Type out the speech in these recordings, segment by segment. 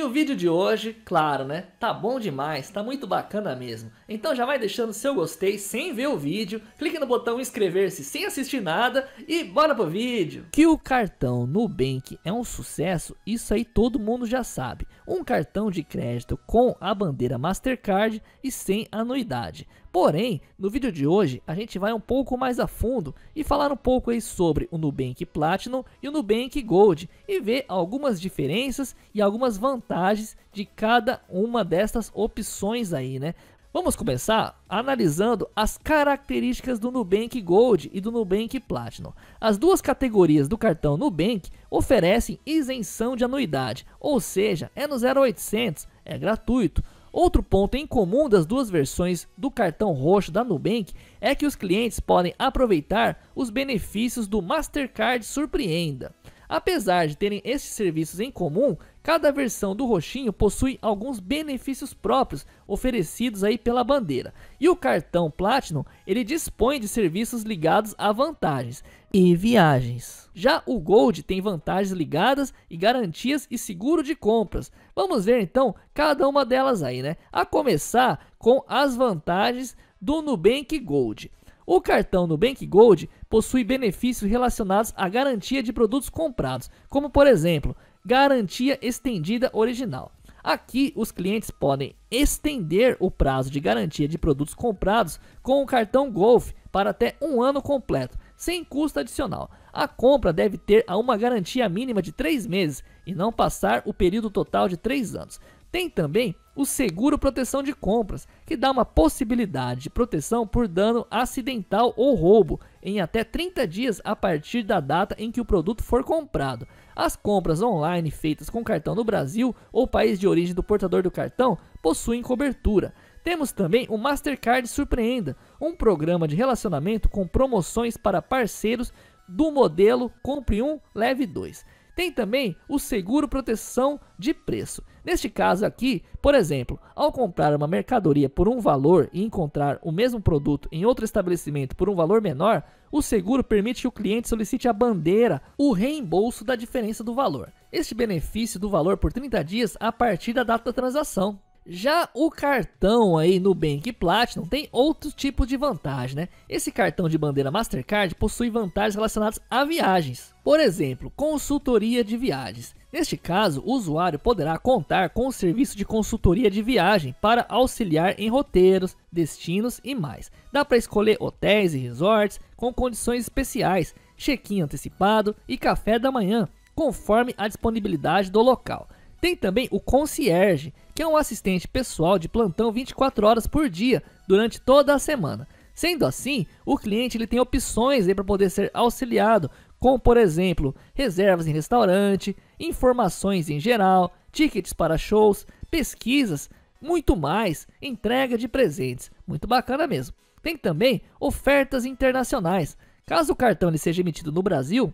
E o vídeo de hoje, claro, né? Tá bom demais, tá muito bacana mesmo. Então já vai deixando seu gostei sem ver o vídeo, clique no botão inscrever-se sem assistir nada e bora pro vídeo. Que o cartão Nubank é um sucesso, isso aí todo mundo já sabe. Um cartão de crédito com a bandeira Mastercard e sem anuidade. Porém, no vídeo de hoje a gente vai um pouco mais a fundo e falar um pouco aí sobre o Nubank Platinum e o Nubank Gold e ver algumas diferenças e algumas vantagens de cada uma destas opções aí, né? Vamos começar analisando as características do Nubank Gold e do Nubank Platinum. As duas categorias do cartão Nubank oferecem isenção de anuidade, ou seja, é no 0800, é gratuito. Outro ponto em comum das duas versões do cartão roxo da Nubank é que os clientes podem aproveitar os benefícios do Mastercard Surpreenda. Apesar de terem esses serviços em comum, cada versão do roxinho possui alguns benefícios próprios oferecidos aí pela bandeira. E o cartão Platinum, ele dispõe de serviços ligados a vantagens e viagens. Já o Gold tem vantagens ligadas e garantias e seguro de compras. Vamos ver então cada uma delas aí, né? A começar com as vantagens do Nubank Gold. O cartão Nubank Gold possui benefícios relacionados à garantia de produtos comprados, como por exemplo, garantia estendida original. Aqui os clientes podem estender o prazo de garantia de produtos comprados com o cartão Golf para até um ano completo, sem custo adicional. A compra deve ter uma garantia mínima de 3 meses e não passar o período total de 3 anos. Tem também o seguro proteção de compras, que dá uma possibilidade de proteção por dano acidental ou roubo em até 30 dias a partir da data em que o produto for comprado. As compras online feitas com cartão no Brasil ou país de origem do portador do cartão possuem cobertura. Temos também o Mastercard Surpreenda, um programa de relacionamento com promoções para parceiros do modelo Compre um, Leve 2. Tem também o seguro proteção de preço. Neste caso aqui, por exemplo, ao comprar uma mercadoria por um valor e encontrar o mesmo produto em outro estabelecimento por um valor menor, o seguro permite que o cliente solicite a bandeira, o reembolso da diferença do valor. Este benefício do valor por 30 dias a partir da data da transação. Já o cartão aí no Bank Platinum tem outro tipo de vantagem, né? Esse cartão de bandeira Mastercard possui vantagens relacionadas a viagens. Por exemplo, consultoria de viagens. Neste caso, o usuário poderá contar com o serviço de consultoria de viagem para auxiliar em roteiros, destinos e mais. Dá para escolher hotéis e resorts com condições especiais, check-in antecipado e café da manhã, conforme a disponibilidade do local. Tem também o concierge, que é um assistente pessoal de plantão 24 horas por dia durante toda a semana. Sendo assim, o cliente ele tem opções para poder ser auxiliado, como por exemplo, reservas em restaurante, informações em geral, tickets para shows, pesquisas, muito mais, entrega de presentes. Muito bacana mesmo. Tem também ofertas internacionais. Caso o cartão ele seja emitido no Brasil,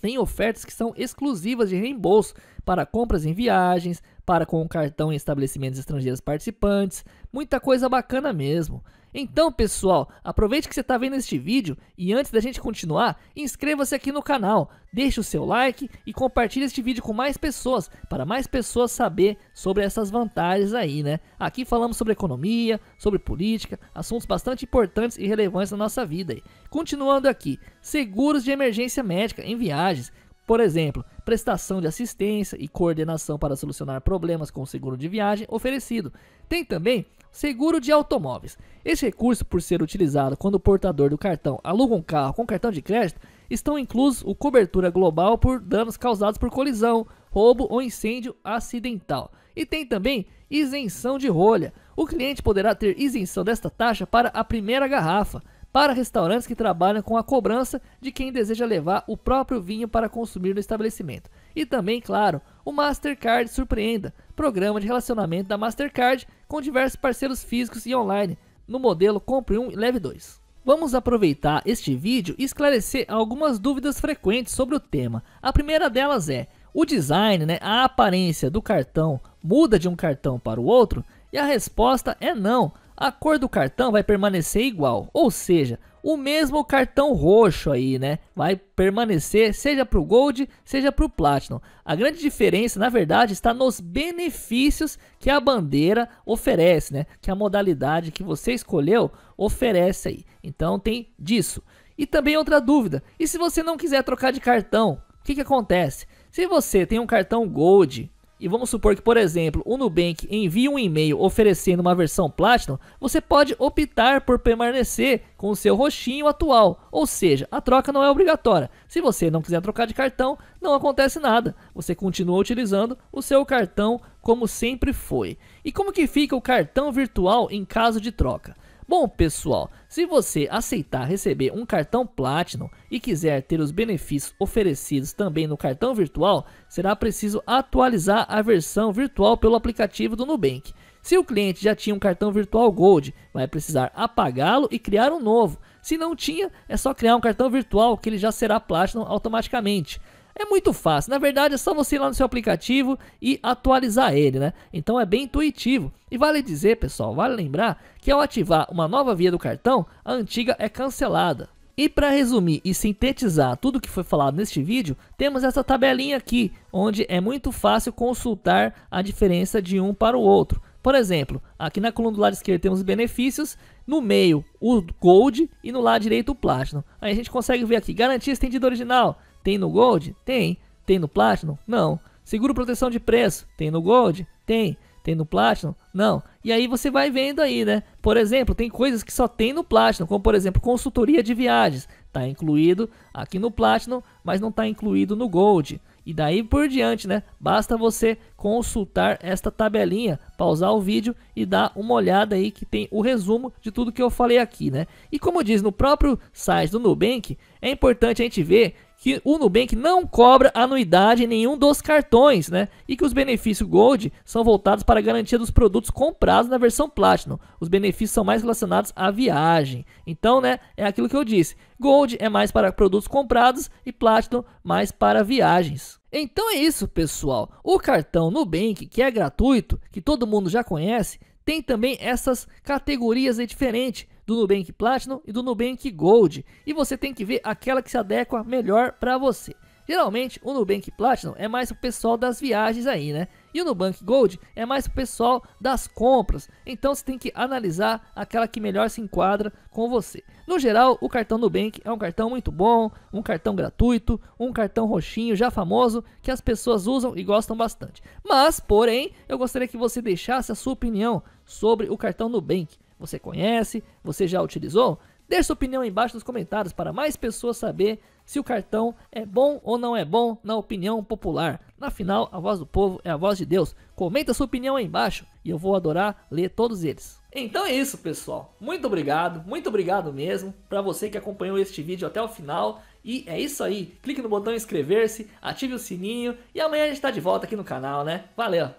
tem ofertas que são exclusivas de reembolso para compras em viagens, para com o cartão em estabelecimentos estrangeiros participantes, muita coisa bacana mesmo. Então, pessoal, aproveite que você está vendo este vídeo e antes da gente continuar, inscreva-se aqui no canal, deixe o seu like e compartilhe este vídeo com mais pessoas, para mais pessoas saber sobre essas vantagens aí, né? Aqui falamos sobre economia, sobre política, assuntos bastante importantes e relevantes na nossa vida. Aí. Continuando aqui, seguros de emergência médica em viagens. Por exemplo, prestação de assistência e coordenação para solucionar problemas com o seguro de viagem oferecido. Tem também seguro de automóveis. Esse recurso, por ser utilizado quando o portador do cartão aluga um carro com cartão de crédito, estão inclusos o cobertura global por danos causados por colisão, roubo ou incêndio acidental. E tem também isenção de rolha. O cliente poderá ter isenção desta taxa para a primeira garrafa para restaurantes que trabalham com a cobrança de quem deseja levar o próprio vinho para consumir no estabelecimento. E também, claro, o Mastercard Surpreenda, programa de relacionamento da Mastercard com diversos parceiros físicos e online, no modelo Compre 1 e Leve 2. Vamos aproveitar este vídeo e esclarecer algumas dúvidas frequentes sobre o tema. A primeira delas é, o design, né, a aparência do cartão muda de um cartão para o outro? E a resposta é não. A cor do cartão vai permanecer igual, ou seja, o mesmo cartão roxo aí, né? Vai permanecer seja para o Gold, seja para o Platinum. A grande diferença, na verdade, está nos benefícios que a bandeira oferece, né? Que a modalidade que você escolheu oferece aí. Então tem disso. E também outra dúvida, e se você não quiser trocar de cartão, o que, que acontece? Se você tem um cartão Gold e vamos supor que, por exemplo, o Nubank envie um e-mail oferecendo uma versão Platinum, você pode optar por permanecer com o seu roxinho atual, ou seja, a troca não é obrigatória. Se você não quiser trocar de cartão, não acontece nada, você continua utilizando o seu cartão como sempre foi. E como que fica o cartão virtual em caso de troca? Bom, pessoal, se você aceitar receber um cartão Platinum e quiser ter os benefícios oferecidos também no cartão virtual, será preciso atualizar a versão virtual pelo aplicativo do Nubank. Se o cliente já tinha um cartão virtual Gold, vai precisar apagá-lo e criar um novo. Se não tinha, é só criar um cartão virtual que ele já será Platinum automaticamente. É muito fácil, na verdade é só você ir lá no seu aplicativo e atualizar ele, né? Então é bem intuitivo. E vale dizer, pessoal, vale lembrar que ao ativar uma nova via do cartão, a antiga é cancelada. E para resumir e sintetizar tudo que foi falado neste vídeo, temos essa tabelinha aqui, onde é muito fácil consultar a diferença de um para o outro. Por exemplo, aqui na coluna do lado esquerdo temos os benefícios, no meio o Gold e no lado direito o Platinum. Aí a gente consegue ver aqui, garantia estendida original, tem no Gold? Tem. Tem no Platinum? Não. Seguro proteção de preço? Tem no Gold? Tem. Tem no Platinum? Não. E aí você vai vendo aí, né? Por exemplo, tem coisas que só tem no Platinum, como por exemplo, consultoria de viagens. Está incluído aqui no Platinum, mas não está incluído no Gold. E daí por diante, né? Basta você consultar esta tabelinha, pausar o vídeo e dar uma olhada aí que tem o resumo de tudo que eu falei aqui, né? E como diz no próprio site do Nubank, é importante a gente ver que o Nubank não cobra anuidade em nenhum dos cartões, né? E que os benefícios Gold são voltados para a garantia dos produtos comprados na versão Platinum. Os benefícios são mais relacionados à viagem. Então, né, é aquilo que eu disse. Gold é mais para produtos comprados e Platinum mais para viagens. Então é isso, pessoal. O cartão Nubank, que é gratuito, que todo mundo já conhece, tem também essas categorias diferentes do Nubank Platinum e do Nubank Gold. E você tem que ver aquela que se adequa melhor para você. Geralmente o Nubank Platinum é mais o pessoal das viagens aí, né? E o Nubank Gold é mais o pessoal das compras. Então você tem que analisar aquela que melhor se enquadra com você. No geral, o cartão Nubank é um cartão muito bom, um cartão gratuito, um cartão roxinho já famoso que as pessoas usam e gostam bastante. Mas, porém, eu gostaria que você deixasse a sua opinião sobre o cartão Nubank. Você conhece? Você já utilizou? Deixe sua opinião aí embaixo nos comentários para mais pessoas saber se o cartão é bom ou não é bom na opinião popular. Na final, a voz do povo é a voz de Deus. Comenta sua opinião aí embaixo e eu vou adorar ler todos eles. Então é isso, pessoal. Muito obrigado, muito obrigado mesmo para você que acompanhou este vídeo até o final. E é isso aí. Clique no botão inscrever-se, ative o sininho e amanhã a gente está de volta aqui no canal, né? Valeu!